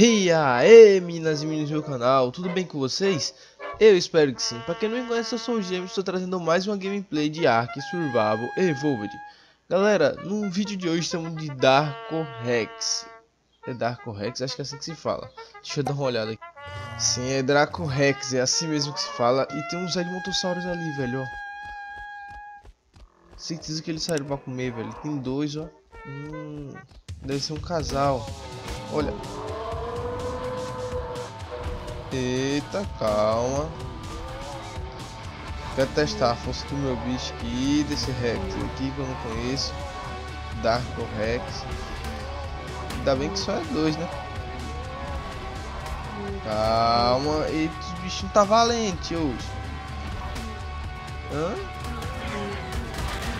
E aí, meninas e meninos do meu canal, tudo bem com vocês? Eu espero que sim. Para quem não me conhece, eu sou o James, estou trazendo mais uma gameplay de Ark Survival Evolved. Galera, no vídeo de hoje estamos de Darko Rex. É Darko Rex? Acho que é assim que se fala. Deixa eu dar uma olhada aqui. Sim, é Draco Rex, é assim mesmo que se fala. E tem uns Edmontossauros ali, velho, ó. Certeza que eles saíram pra comer, velho. Tem dois, ó. Hum, deve ser um casal. Olha, Eita, calma. Quero testar a força do meu bicho aqui, desse Rex aqui que eu não conheço. Darko Rex. Ainda bem que só é dois, né? Calma. Eita, os bichos não tá valente hoje. Hã?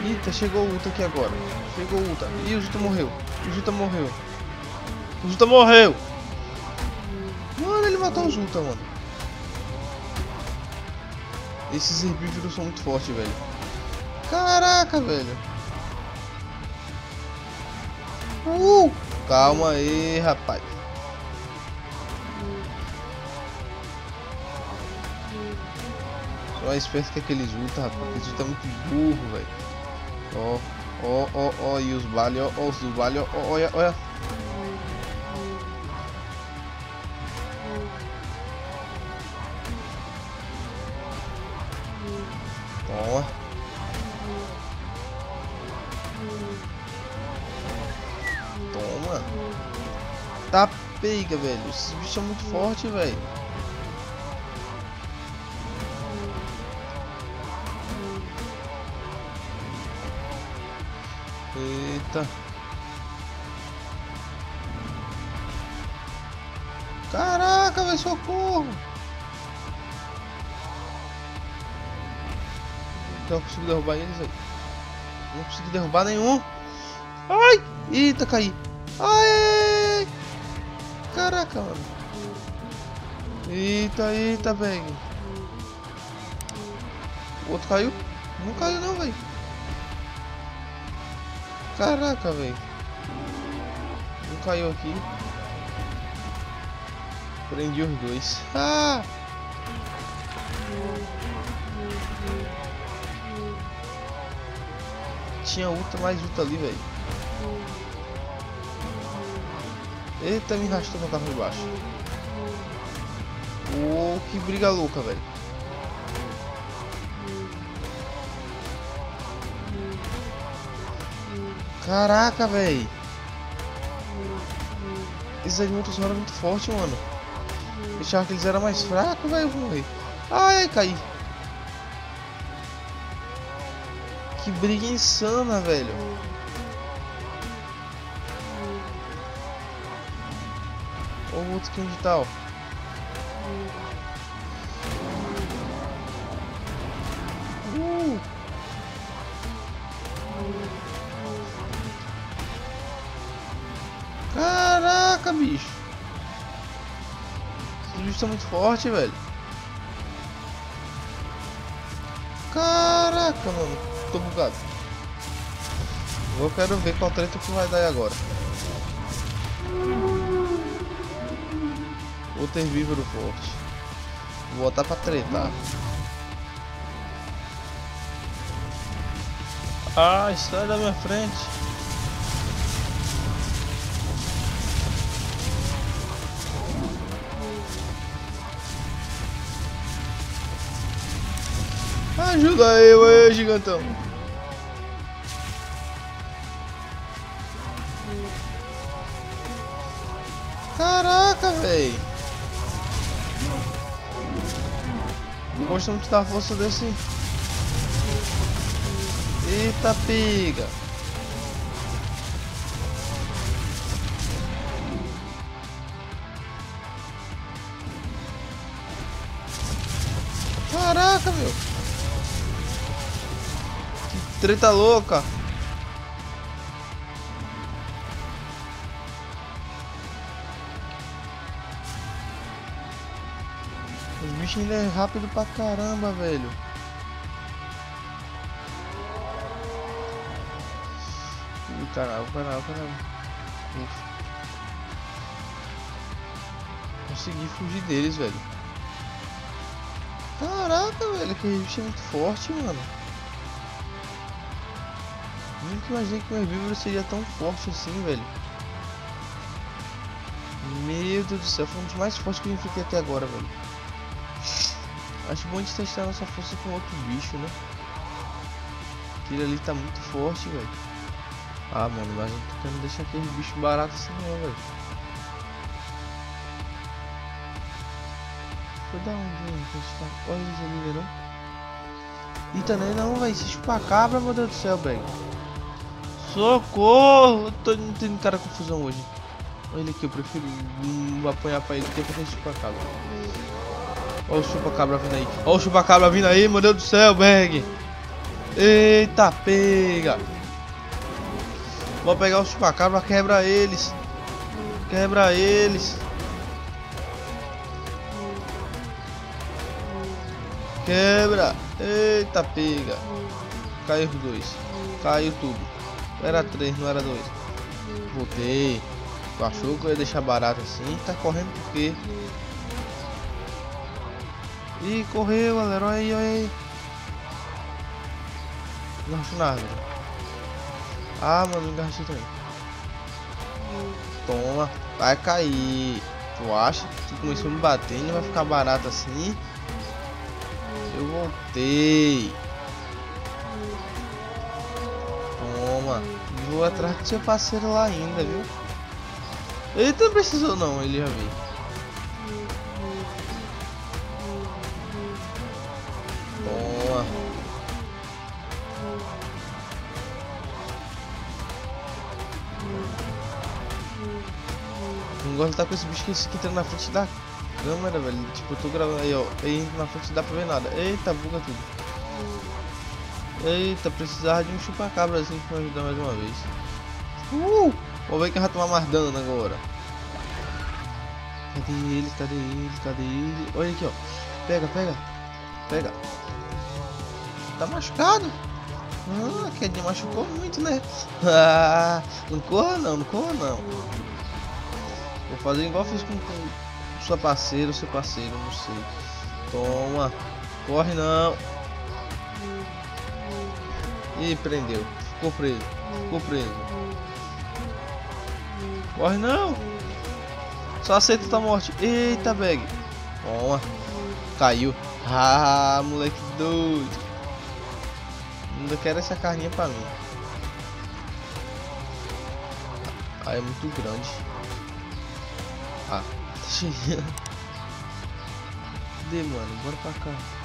Eita, chegou o Uta aqui agora. Chegou o Uta. Ih, o Juta morreu. O Juta morreu. O Juta morreu matar o Junta, mano. Esses herbívoros são muito fortes, velho. Caraca, velho. Uh! Calma aí, rapaz. Só mais esperto que aqueles Ultra, rapaz. Aqueles Ultra é muito burro, velho. Ó, ó, ó, ó. E os vale, ó, os vale, ó, olha, olha. Toma. Toma. Tá pega, velho. Esses bichos são muito fortes, velho. Eita. Caraca, velho, socorro. Não consigo derrubar eles aí. Não consigo derrubar nenhum. Ai! Eita, caí. Ai! Caraca, mano. Eita, eita, velho. O outro caiu? Não caiu não, velho. Caraca, velho. Não caiu aqui. Prendi os dois. Ah! Tinha outra mais outra ali, velho. Eita, me arrastou no carro de baixo. Oh, que briga louca, velho. Caraca, velho. Esses Edmonton eram muito fortes, mano. Eu achava que eles eram mais fracos, velho. Ai, ai, caí. Que briga insana, velho. Olha o outro que onde tá, ó. Uh. Caraca, bicho. Esses bichos são muito fortes, velho. Caraca, mano tô bugado. Eu quero ver qual treta que vai dar agora. Outro herbívoro forte. Vou botar pra tretar. Ah, sai da minha frente. Ajuda eu aí, gigantão. Caraca, velho. Gosto muito da força desse. Eita, piga. Caraca, meu. Treta louca. Os bichos ainda é rápido pra caramba, velho. Ih, caralho, caralho, caralho. Consegui fugir deles, velho. Caraca, velho, aquele bicho é muito forte, mano. Nunca imaginei que o herbívoro seria tão forte assim, velho. Meu Deus do céu, foi um dos mais fortes que eu enfrentei até agora, velho. Acho bom de testar nossa força com outro bicho, né? Aquele ali tá muito forte, velho. Ah, mano, mas não tô querendo deixar aquele bicho barato assim não, velho. Foi da onde, hein? Tá... Olha eles ali, não? Eita, né? Não, velho. Se cabra, meu Deus do céu, velho. Socorro! Tô tendo cara confusão hoje. Olha aqui, eu prefiro apanhar pra ele do que pra chupacabra. Olha o chupacabra vindo aí. Olha o chupacabra vindo aí, meu Deus do céu, Berg. Eita, pega. Vou pegar o chupacabra, quebra eles. Quebra eles. Quebra. Eita, pega. Caiu os dois. Caiu tudo. Era três, não era dois. Voltei. Tu achou que eu ia deixar barato assim? Tá correndo por quê? Ih, correu, galera. Olha aí, olha aí. Não nada. Ah, mano, engarrachei também. Toma. Vai cair. Tu acha que começou a me bater não vai ficar barato assim? Eu voltei. Toma. Vou atrás do seu parceiro lá ainda, viu? Ele não precisou não, ele já veio. Toma. Não gosto de estar com esse bicho que, entra na frente da câmera, velho. Tipo, eu tô gravando aí, ó. Aí na frente não dá pra ver nada. Eita, buga tudo. Eita, precisava de um chupacabra assim pra ajudar mais uma vez. Uh! Vou ver que vai tomar mais dano agora. Cadê ele? Cadê ele? Cadê ele? Olha aqui, ó. Pega, pega. Pega. Tá machucado? Ah, que ele machucou muito, né? Ah, não corra não, não corra não. Vou fazer igual fiz com, com sua parceira, seu parceiro, não sei. Toma. Corre não. Ih, prendeu. Ficou preso. Ficou preso. Corre não. Só aceita tua morte. Eita, bag. Toma. Caiu. Ah, moleque doido. Ainda quero essa carninha pra mim. Ah, é muito grande. Ah, tá cheio. Cadê, mano? Bora pra cá.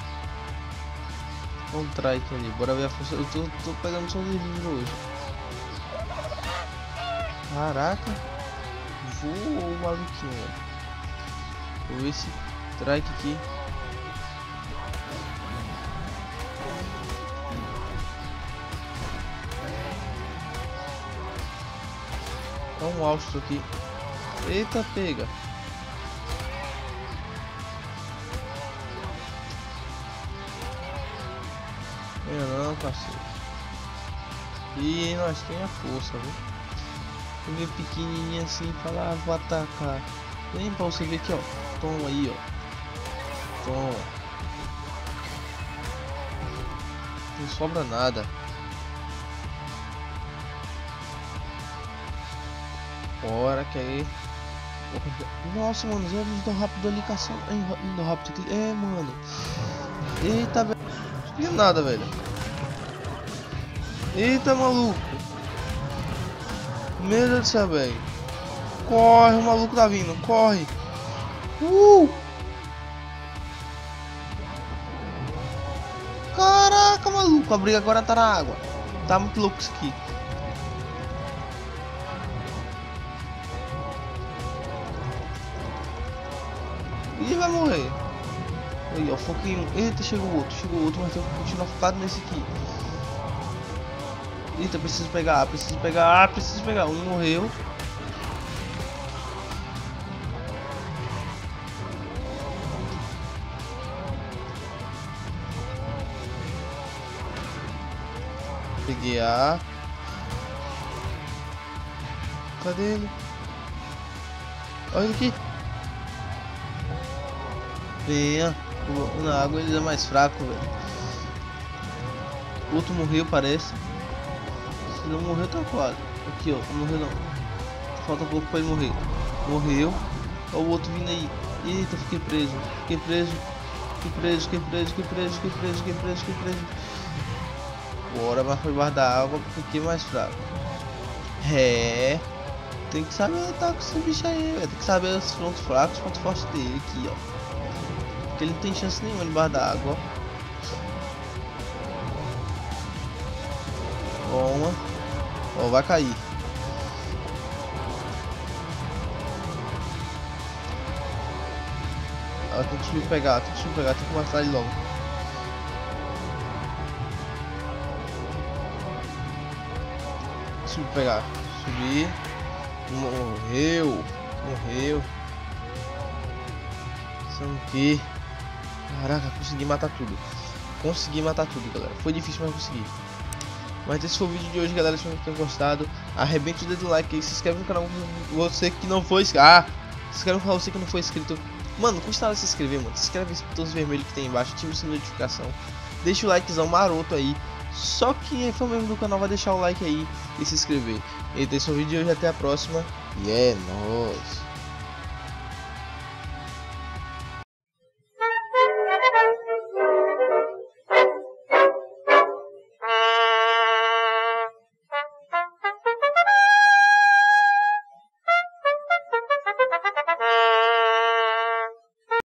Um trike ali. Bora ver a força. Eu tô, tô pegando só os livros hoje. Caraca voa o maluquinho. Vou ver esse trike aqui. Olha um austro aqui. Eita, pega. Venha não, parceiro. E nós tem a força, viu? ver pequenininho assim falar, ah, vou atacar. Vem pra você ver aqui, ó. Toma aí, ó. Toma. Não sobra nada. Bora que aí. Nossa, mano, já me rápido ali caçando. Indo rápido aqui. É, mano. Eita, velho. Não nada, velho. Eita, maluco. Meu Deus do céu, velho. Corre, o maluco tá vindo, corre. Uh! Caraca, maluco, a briga agora tá na água. Tá muito louco isso aqui. Ih, vai morrer. Aí, ó, foquinho. Eita, chegou outro, chegou outro, mas tem que continuar focado nesse aqui. Eita, preciso pegar, preciso pegar, preciso pegar. Um morreu. Peguei a. Cadê ele? Olha ele aqui. Venha. Na água ele é mais fraco, velho. O outro morreu, parece. Se não morreu, tá quase. Aqui, ó. Não morreu, não. Falta pouco pra ele morrer. Morreu. Olha o outro vindo aí. Eita, fiquei preso. Fiquei preso. Fiquei preso, fiquei preso, fiquei preso, fiquei preso, fiquei preso, fiquei preso. Bora, mas foi da água porque fiquei mais fraco. É. Tem que saber lutar com esse bicho aí, velho. Tem que saber os pontos fracos, os pontos fortes dele aqui, ó. Porque ele não tem chance nenhuma debaixo da água. Toma. Ó, vai cair. Ela tem que pegar, tem que pegar, tem que matar ele logo. Deixa eu pegar. Subir. Morreu. Morreu. São que. Caraca, consegui matar tudo. Consegui matar tudo, galera. Foi difícil, mas consegui. Mas esse foi o vídeo de hoje, galera. Espero que tenham gostado. Arrebente o dedo do like aí. Se inscreve no canal. Você que não foi. Ah! Se inscreve no canal. Você que não foi inscrito. Mano, custa nada se inscrever, mano. Se inscreve nesse botão vermelho que tem embaixo, ativa o sininho de notificação. Deixa o likezão maroto aí. Só quem é fã mesmo do canal vai deixar o like aí e se inscrever. Então esse o vídeo de hoje, até a próxima. E é nóis.